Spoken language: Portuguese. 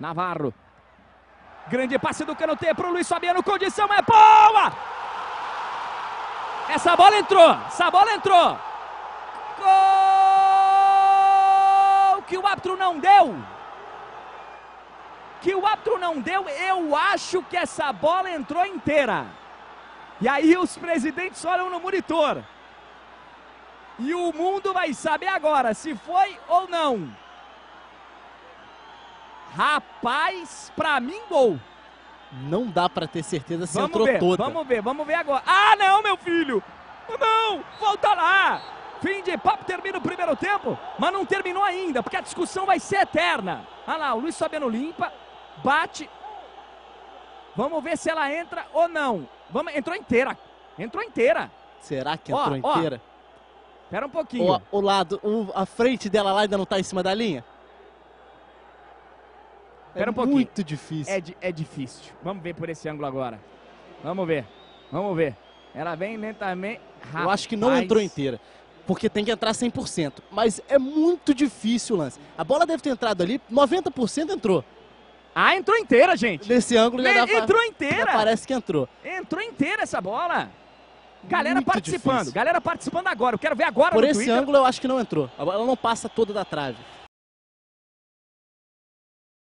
Navarro. Grande passe do Canutê pro Luiz Fabiano. Condição é boa! Essa bola entrou. Essa bola entrou. Gol! Que o árbitro não deu. Que o árbitro não deu. Eu acho que essa bola entrou inteira. E aí os presidentes olham no monitor. E o mundo vai saber agora se foi ou não. Rapaz, pra mim, gol. Não dá pra ter certeza se vamos entrou ver, toda. Vamos ver, vamos ver agora. Ah, não, meu filho! Não, volta lá! Fim de papo, termina o primeiro tempo, mas não terminou ainda, porque a discussão vai ser eterna. Olha lá, o Luiz Fabiano limpa, bate. Vamos ver se ela entra ou não. Vamos, entrou inteira. Entrou inteira. Será que entrou ó. inteira? Espera um pouquinho. O, o lado, o- a frente dela lá ainda não tá em cima da linha? Espera é um pouquinho. muito difícil. É, é difícil. Vamos ver por esse ângulo agora. Vamos ver. Vamos ver. Ela vem lentamente. Eu acho que não Rapaz. entrou inteira. Porque tem que entrar 100%. Mas é muito difícil o lance. A bola deve ter entrado ali, 90% entrou. Ah, entrou inteira, gente. Nesse ângulo já dá entrou inteira. parece que entrou. Entrou inteira essa bola. Galera Muito participando. difícil. Galera participando agora. Eu quero ver agora Por esse Twitter. ângulo eu acho que não entrou. A bola não passa toda da trave.